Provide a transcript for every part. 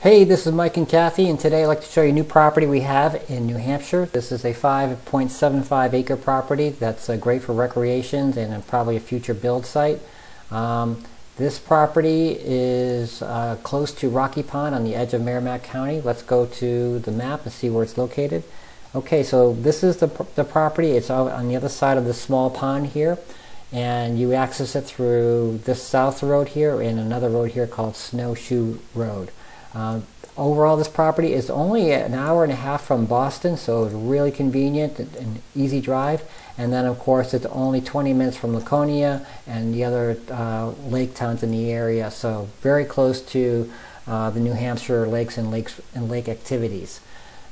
Hey, this is Mike and Kathie, and today I'd like to show you a new property we have in New Hampshire. This is a 5.75 acre property that's uh, great for recreations and probably a future build site. Um, this property is uh, close to Rocky Pond on the edge of Merrimack County. Let's go to the map and see where it's located. Okay, so this is the, the property. It's on the other side of the small pond here and you access it through this south road here and another road here called Snowshoe Road. Uh, overall, this property is only an hour and a half from Boston, so it's really convenient and easy drive. And then, of course, it's only 20 minutes from Laconia and the other uh, lake towns in the area, so very close to uh, the New Hampshire lakes and lakes and lake activities.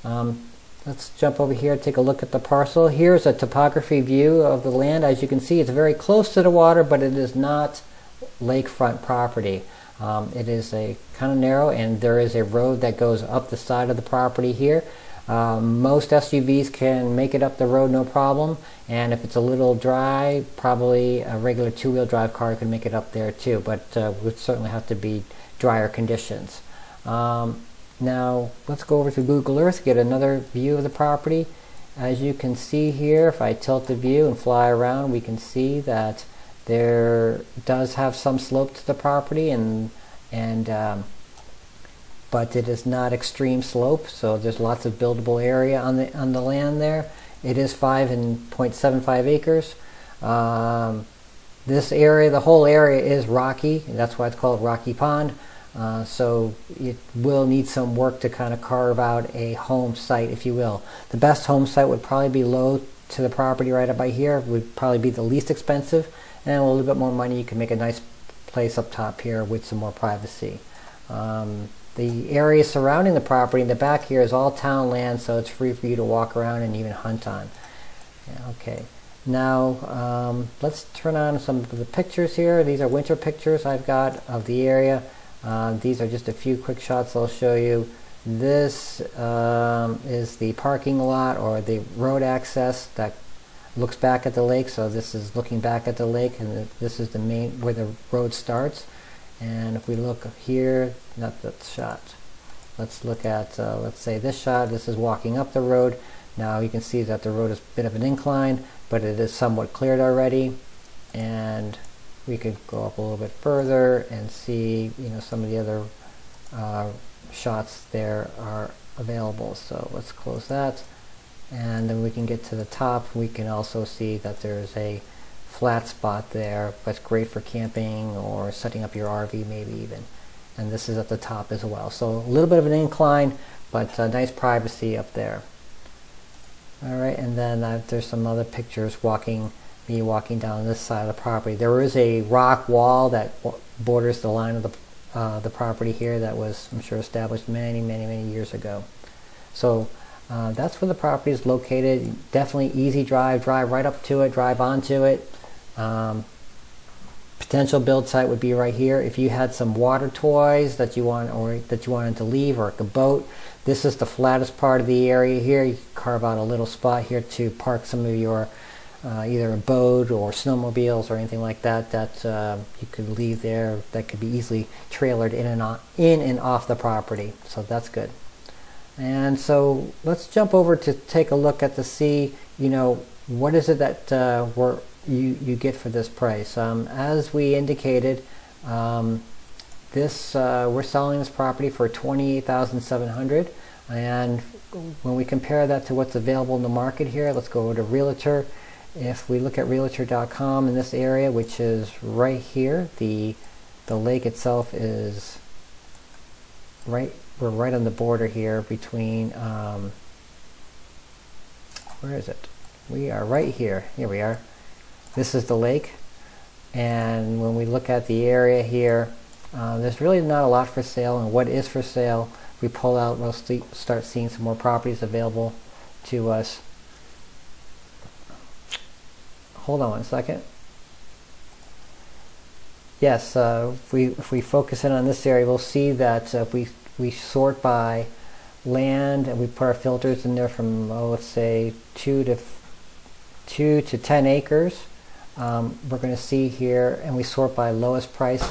Um, let's jump over here take a look at the parcel. Here's a topography view of the land. As you can see, it's very close to the water, but it is not lakefront property. Um, it is a kind of narrow and there is a road that goes up the side of the property here. Um, most SUVs can make it up the road no problem and if it's a little dry probably a regular two-wheel drive car can make it up there too but uh, would certainly have to be drier conditions. Um, now let's go over to Google Earth get another view of the property. As you can see here if I tilt the view and fly around we can see that there does have some slope to the property, and and um, but it is not extreme slope, so there's lots of buildable area on the on the land there. It is five and 0.75 acres. Um, this area, the whole area is rocky, that's why it's called Rocky Pond. Uh, so it will need some work to kind of carve out a home site, if you will. The best home site would probably be low to the property right up by here, would probably be the least expensive and a little bit more money you can make a nice place up top here with some more privacy. Um, the area surrounding the property in the back here is all town land so it's free for you to walk around and even hunt on. Okay. Now um, let's turn on some of the pictures here. These are winter pictures I've got of the area. Uh, these are just a few quick shots I'll show you. This um, is the parking lot or the road access that looks back at the lake. So this is looking back at the lake, and this is the main where the road starts. And if we look here, not that shot. Let's look at, uh, let's say this shot. This is walking up the road. Now you can see that the road is a bit of an incline, but it is somewhat cleared already. And we could go up a little bit further and see, you know, some of the other uh, shots there are available. So let's close that. And then we can get to the top. We can also see that there's a flat spot there that's great for camping or setting up your RV maybe even. And this is at the top as well. So a little bit of an incline but uh, nice privacy up there. All right and then uh, there's some other pictures walking me walking down this side of the property. There is a rock wall that borders the line of the uh, the property here that was I'm sure established many many many years ago so uh, that's where the property is located. Definitely easy drive, drive right up to it, drive onto it. Um, potential build site would be right here. If you had some water toys that you want or that you wanted to leave or a boat, this is the flattest part of the area here. You carve out a little spot here to park some of your uh, either a boat or snowmobiles or anything like that that uh, you could leave there that could be easily trailered in and on, in and off the property. So that's good. And so let's jump over to take a look at the see, you know, what is it that uh, we're, you, you get for this price. Um, as we indicated, um, this uh, we're selling this property for 28700 and when we compare that to what's available in the market here, let's go over to Realtor. If we look at Realtor.com in this area, which is right here, the the lake itself is right we're right on the border here between, um, where is it? We are right here. Here we are. This is the lake. And when we look at the area here, uh, there's really not a lot for sale. And what is for sale, we pull out, we'll st start seeing some more properties available to us. Hold on one second. Yes, uh, if, we, if we focus in on this area, we'll see that uh, if we we sort by land and we put our filters in there from oh, let's say two to two to 10 acres um, we're going to see here and we sort by lowest price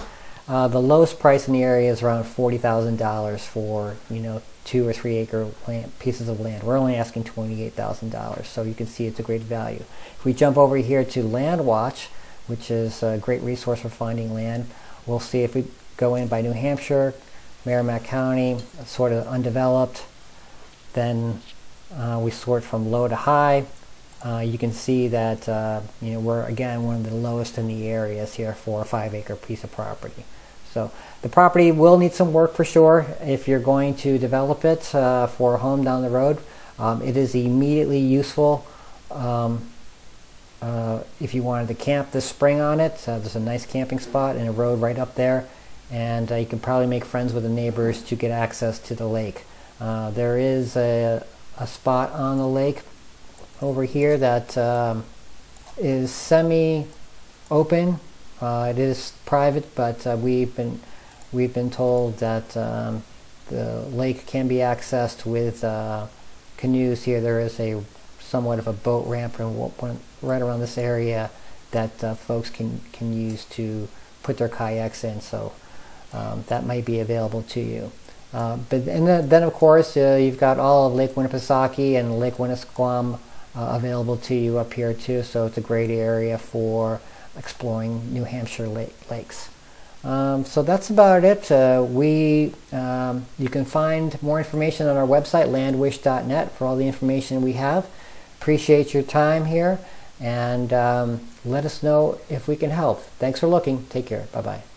Uh, the lowest price in the area is around forty thousand dollars for you know two or three acre land, pieces of land. We're only asking twenty eight thousand dollars, so you can see it's a great value. If we jump over here to Land Watch, which is a great resource for finding land, we'll see if we go in by New Hampshire, Merrimack County, sort of undeveloped, then uh, we sort from low to high. Uh, you can see that uh, you know we're again one of the lowest in the areas here for a five acre piece of property. So the property will need some work for sure if you're going to develop it uh, for a home down the road. Um, it is immediately useful um, uh, if you wanted to camp this spring on it. Uh, there's a nice camping spot and a road right up there and you can probably make friends with the neighbors to get access to the lake. there is a, a spot on the lake over here that um, is semi-open. Uh, it is private, but uh, we've been we've been told that um, the lake can be accessed with uh, canoes. Here, there is a somewhat of a boat ramp right around this area that uh, folks can can use to put their kayaks in. So um, that might be available to you. Uh, but and then, of course uh, you've got all of Lake Winnipesaukee and Lake Winnisquam available to you up here too. So it's a great area for exploring New Hampshire lake, lakes. Um, so that's about it. Uh, we um, you can find more information on our website landwish.net for all the information we have. Appreciate your time here and um, let us know if we can help. Thanks for looking. Take care. Bye bye.